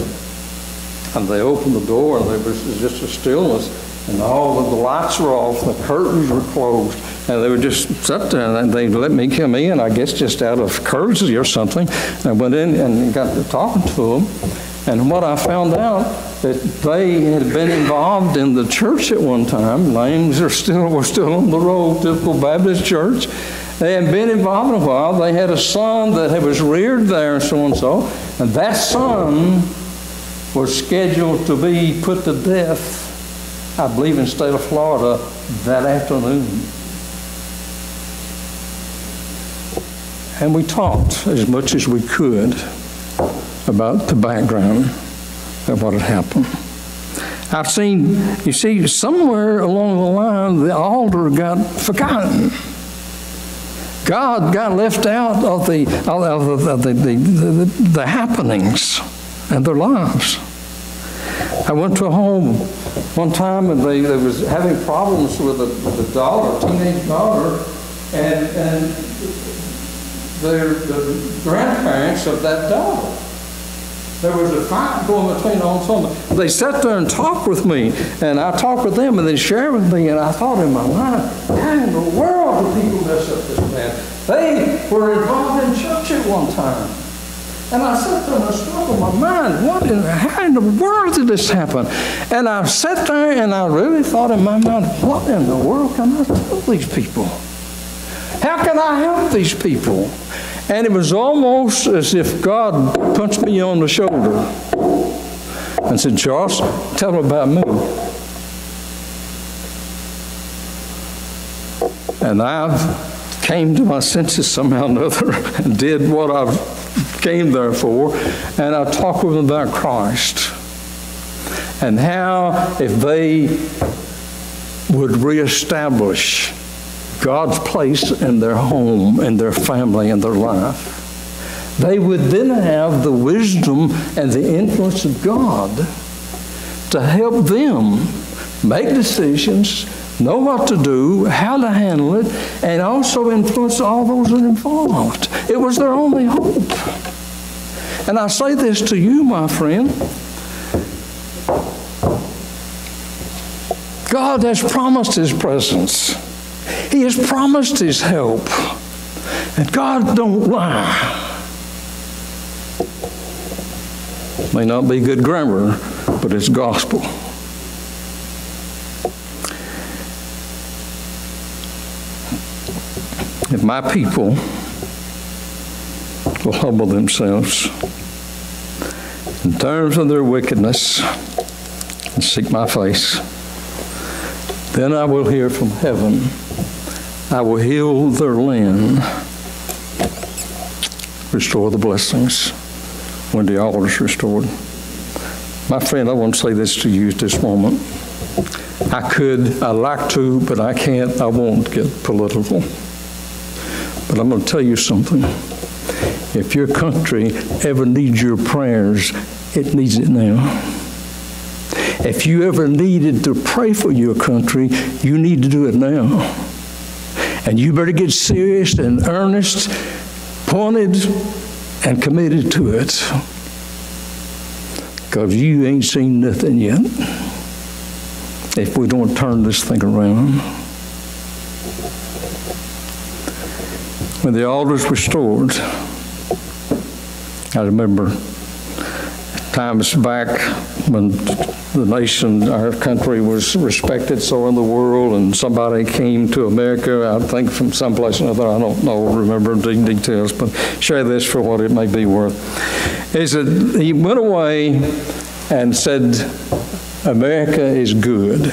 and they opened the door, and there was just a stillness, and all of the lights were off, the curtains were closed, and they were just sat there, and they let me come in, I guess just out of courtesy or something. And I went in and got to talking to them, and what I found out that they had been involved in the church at one time. Names are still were still on the roll, typical Baptist church. They had been involved in a while. They had a son that was reared there, and so and so. And that son was scheduled to be put to death, I believe, in the state of Florida that afternoon. And we talked as much as we could about the background of what had happened. I've seen, you see, somewhere along the line, the altar got forgotten. God got left out of the, of the, the, the, the, the happenings and their lives. I went to a home one time and they, they was having problems with a, with a daughter, teenage daughter, and, and their, the grandparents of that daughter there was a fight going between of them. They sat there and talked with me, and I talked with them, and they shared with me, and I thought in my mind, how in the world do people mess up this man? They were involved in church at one time. And I sat there and I struggled my mind, what in, how in the world did this happen? And I sat there and I really thought in my mind, what in the world can I tell these people? How can I help these people? And it was almost as if God punched me on the shoulder and said, Charles, tell them about me. And I came to my senses somehow or another and did what I came there for, and I talked with them about Christ and how if they would reestablish God's place in their home, in their family, in their life, they would then have the wisdom and the influence of God to help them make decisions, know what to do, how to handle it, and also influence all those involved. It was their only hope. And I say this to you, my friend. God has promised His presence. He has promised his help. And God don't lie. May not be good grammar, but it's gospel. If my people will humble themselves in terms of their wickedness and seek my face, then I will hear from heaven I will heal their land, restore the blessings when the altar is restored. My friend, I want to say this to you at this moment. I could, I like to, but I can't, I won't get political. But I'm going to tell you something. If your country ever needs your prayers, it needs it now. If you ever needed to pray for your country, you need to do it now. And you better get serious and earnest, pointed, and committed to it. Because you ain't seen nothing yet if we don't turn this thing around. When the altar was restored, I remember times back when the nation, our country was respected so in the world, and somebody came to America, I think from someplace or another, I don't know, remember the details, but share this for what it may be worth. Is that he went away and said, America is good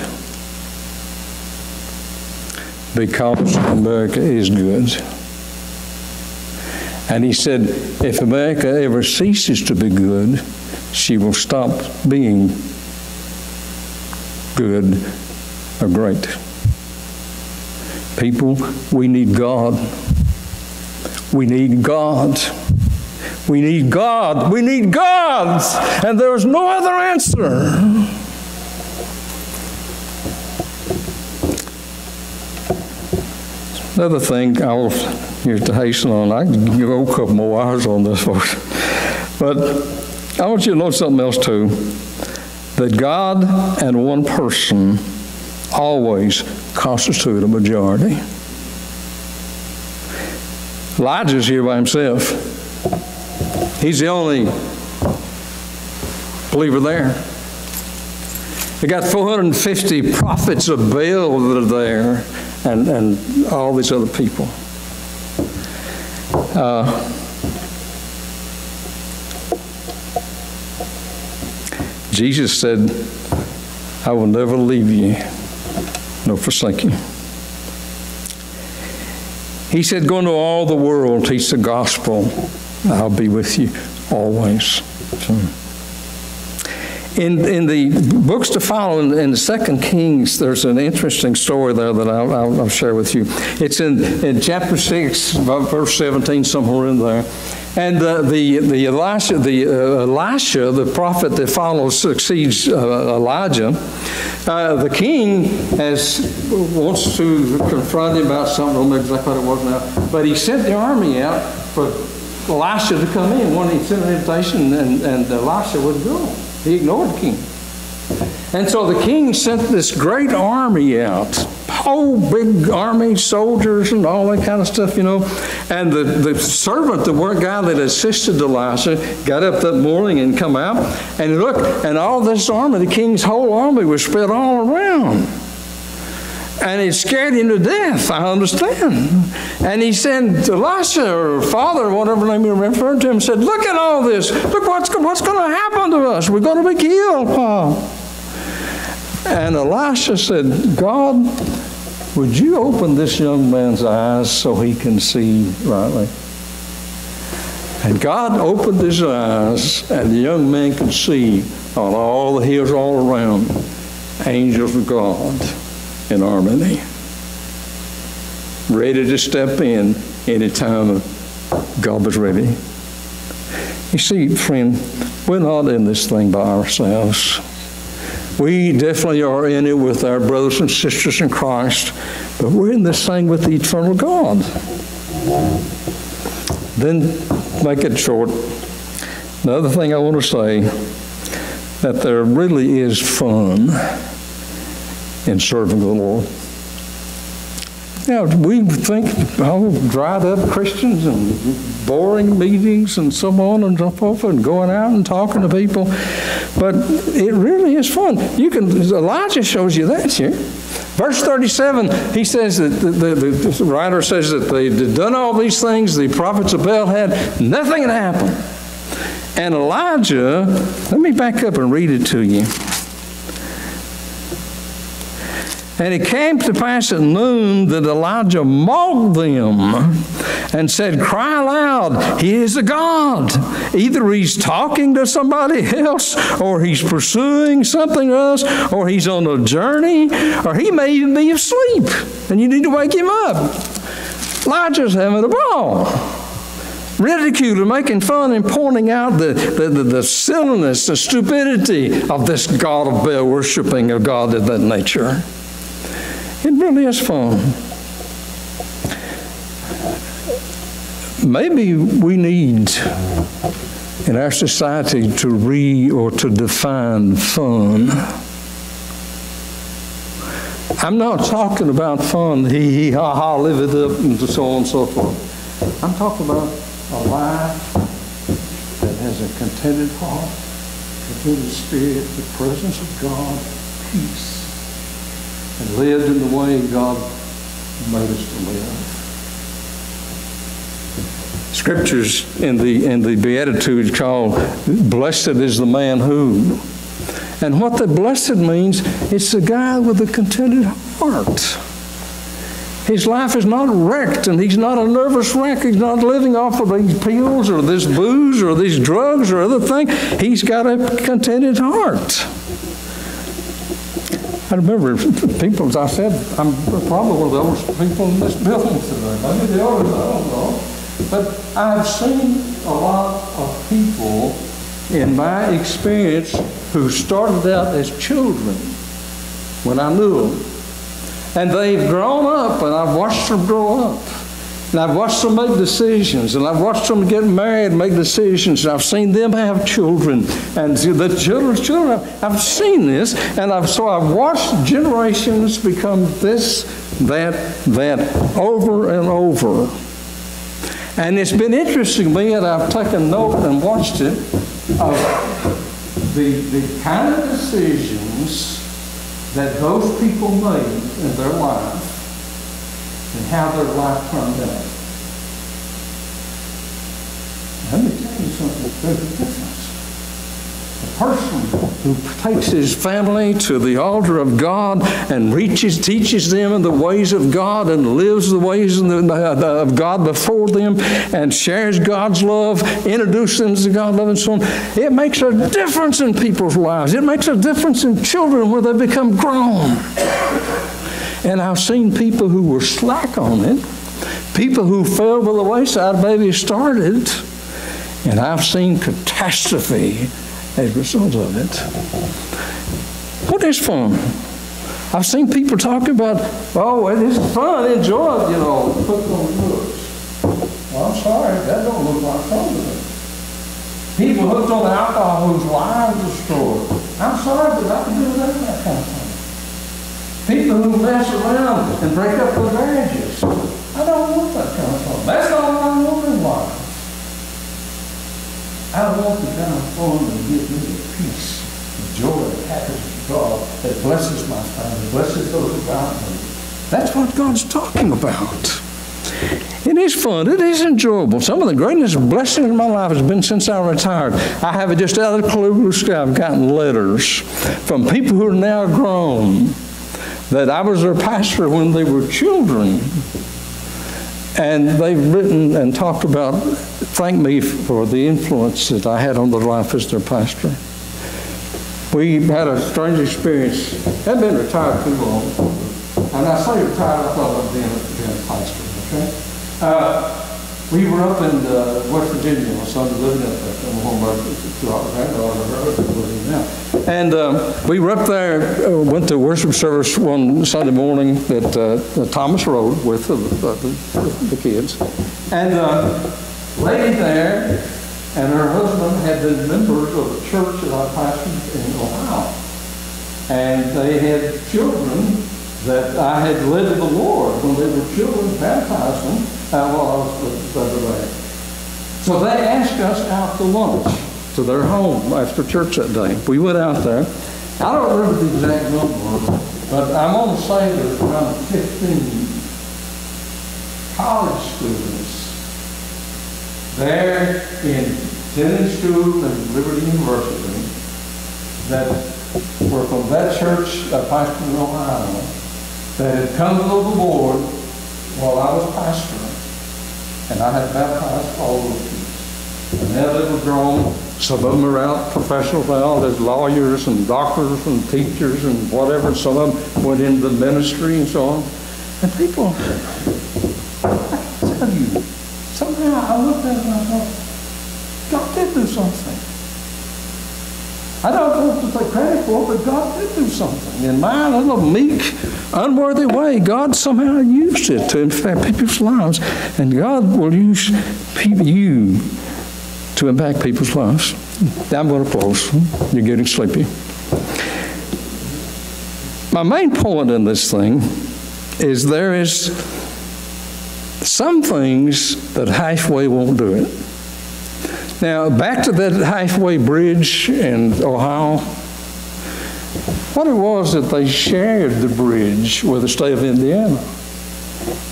because America is good. And he said, if America ever ceases to be good, she will stop being good or great. People, we need God. We need God. We need God. We need God. And there is no other answer. Another thing I'll have to hasten on. I can go a couple more hours on this, folks. But I want you to know something else too that God and one person always constitute a majority. Elijah's here by himself. He's the only believer there. They got 450 prophets of Baal that are there and, and all these other people. Uh, Jesus said, I will never leave you nor forsake you. He said, Go into all the world, teach the gospel. I'll be with you always. In, in the books to follow, in, in the Second Kings, there's an interesting story there that I'll, I'll, I'll share with you. It's in, in chapter 6, verse 17, somewhere in there. And uh, the, the, Elisha, the uh, Elisha, the prophet that follows, succeeds uh, Elijah, uh, the king has, wants to confront him about something, I don't know exactly what it was now, but he sent the army out for Elisha to come in. When he sent an invitation, and, and Elisha wouldn't go. He ignored the king. And so the king sent this great army out, whole big army, soldiers, and all that kind of stuff, you know. And the, the servant, the work guy that assisted Elisha, got up that morning and come out, and look, and all this army, the king's whole army was spread all around. And it scared him to death, I understand. And he to Elisha, or father, or whatever name you referred to him, said, Look at all this. Look what's, what's going to happen to us. We're going to be killed, Paul. And Elisha said, God, would you open this young man's eyes so he can see rightly? And God opened his eyes, and the young man could see on all the hills all around angels of God in harmony, ready to step in any time God was ready. You see, friend, we're not in this thing by ourselves. We definitely are in it with our brothers and sisters in Christ, but we're in this thing with the eternal God. Then, make it short. Another thing I want to say that there really is fun in serving the Lord. Now, we think, oh, dried up Christians and boring meetings and so on and so forth, and going out and talking to people. But it really is fun. You can, Elijah shows you that here. Verse 37, he says that the, the, the writer says that they had done all these things, the prophets of Baal had, nothing had happened. And Elijah, let me back up and read it to you. And it came to pass at noon that Elijah mocked them and said, Cry aloud, he is a God. Either he's talking to somebody else, or he's pursuing something else, or he's on a journey, or he may even be asleep, and you need to wake him up. Elijah's having a ball ridiculing, making fun, and pointing out the, the, the, the, silliness, the stupidity of this God of Baal, worshiping a God of that nature. It really is fun. Maybe we need in our society to re or to define fun. I'm not talking about fun, hee hee ha ha, live it up, and so on and so forth. I'm talking about a life that has a contented heart, contented spirit, the presence of God, peace, and lived in the way God made us to live. Scriptures in the in the Beatitudes called "Blessed is the man who." And what the blessed means, it's the guy with a contented heart. His life is not wrecked, and he's not a nervous wreck. He's not living off of these pills or this booze or these drugs or other thing. He's got a contented heart. I remember people, as I said, I'm probably one of the oldest people in this building today. Maybe the oldest, I don't know. But I've seen a lot of people in my experience who started out as children when I knew them. And they've grown up, and I've watched them grow up. And I've watched them make decisions, and I've watched them get married make decisions, and I've seen them have children, and the children's children. I've seen this, and I've so I've watched generations become this, that, that, over and over. And it's been interesting to me, and I've taken note and watched it, of the, the kind of decisions that those people made in their life and how their life turned out. Let me tell you something, there's a difference. A person who takes his family to the altar of God and reaches, teaches them the ways of God and lives the ways of God before them and shares God's love, introduces them to God's love and so on. It makes a difference in people's lives. It makes a difference in children where they become grown. And I've seen people who were slack on it, people who fell by the wayside, maybe started, and I've seen catastrophe as a result of it. What is fun? I've seen people talk about, oh, it is fun, enjoy it, you know, put on looks. Well, I'm sorry, that don't look like fun to me. People hooked on alcohol whose lives are destroyed. I'm sorry, but I can do that, kind of. People who mess around and break up their marriages. I don't want that kind of fun. That's not what I want life. I want the kind of fun that gives me the peace, the joy, the happiness of God that blesses my family, blesses those around me. That's what God's talking about. It is fun. It is enjoyable. Some of the greatest blessings in my life has been since I retired. I have just out of the I've gotten letters from people who are now grown that I was their pastor when they were children. And they've written and talked about, thank me for the influence that I had on their life as their pastor. We had a strange experience. Hadn't been retired too long. And I say retired, I thought I'd been a pastor, okay? Uh, we were up in uh, West Virginia. My son living up there. I'm home granddaughter, living now. And um, we were up there, uh, went to worship service one Sunday morning at uh, Thomas Road with the, the, the kids. And uh, lady there and her husband had been members of the church that I pastored in Ohio. And they had children that I had led to the Lord when they were children, baptized them while I was brother. So they asked us out to lunch to their home after church that day. We went out there. I don't remember the exact number, but I'm going to say there were around 15 college students there in Tennessee School and Liberty University that were from that church, uh, Pastor Ohio, that had come to the Lord while I was pastoring. And I had baptized all those people. And now they were grown. Some of them are out professional now. There's lawyers and doctors and teachers and whatever. Some of them went into the ministry and so on. And people, I tell you, somehow I looked at it and I thought, God did do something. I don't want to take credit for it, but God did do something. In my little meek, unworthy way, God somehow used it to impact people's lives. And God will use you to impact people's lives. I'm going to close. You're getting sleepy. my main point in this thing is there is some things that halfway won't do it. Now, back to that halfway bridge in Ohio. What it was that they shared the bridge with the state of Indiana.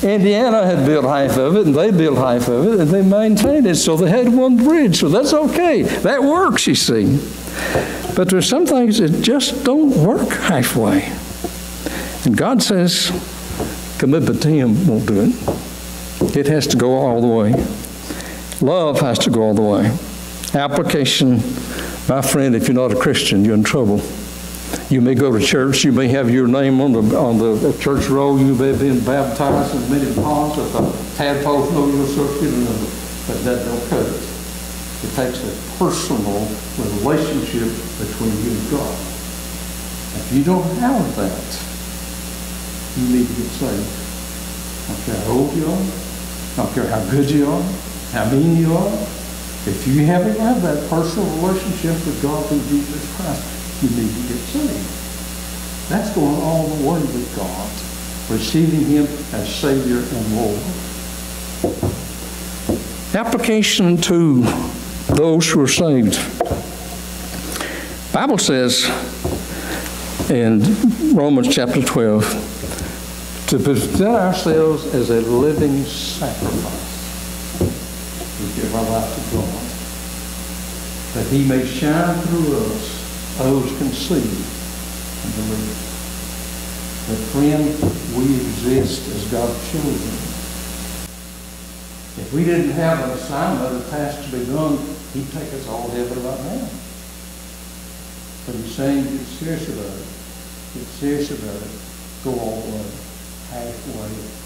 Indiana had built half of it, and they built half of it, and they maintained it, so they had one bridge. So that's okay. That works, you see. But there's some things that just don't work halfway. And God says, commitment to Him won't do it. It has to go all the way. Love has to go all the way. Application, my friend, if you're not a Christian, you're in trouble. You may go to church, you may have your name on the on the church roll, you may have been baptized in many ponds, or the tadpoles know your circuit, but that don't cut it. It takes a personal relationship between you and God. If you don't have that, you need to get saved. I don't care how old you are, I don't care how good you are, how mean you are. If you haven't had that personal relationship with God through Jesus Christ, you need to get saved. That's going all the way with God, receiving Him as Savior and Lord. Application to those who are saved. Bible says in Romans chapter 12 to present ourselves as a living sacrifice. Life to God. That he may shine through us, those can see and believe. But friend, we exist as God's children. If we didn't have an assignment, a task to be done, he'd take us all to heaven right now. But he's saying, get serious about it. Get serious about it. Go all the way. Halfway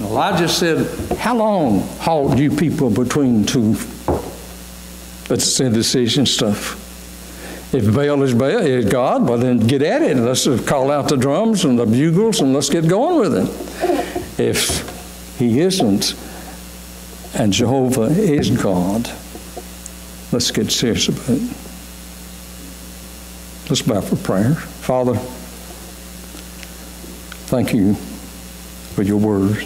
it. Elijah said, How long halt you people between two? That's indecision stuff. If Baal is Baal, is eh, God, well then get at it. Let's call out the drums and the bugles and let's get going with it. If he isn't, and Jehovah is God, let's get serious about it. Let's bow for prayer. Father, thank you for your word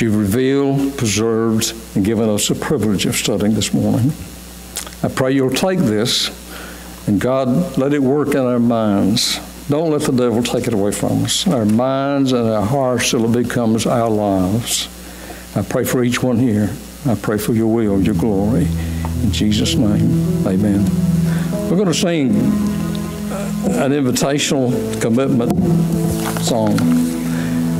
you've revealed, preserved, and given us the privilege of studying this morning. I pray you'll take this and God, let it work in our minds. Don't let the devil take it away from us. Our minds and our hearts till it becomes our lives. I pray for each one here. I pray for your will, your glory. In Jesus' name, amen. We're going to sing uh, an invitational commitment song.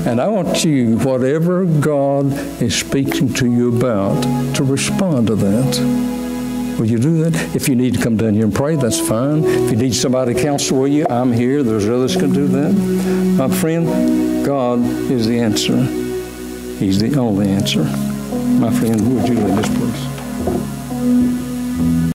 And I want you, whatever God is speaking to you about, to respond to that. Will you do that? If you need to come down here and pray, that's fine. If you need somebody to counsel with you, I'm here. There's others can do that. My friend, God is the answer. He's the only answer. My friend, would you lead us, please?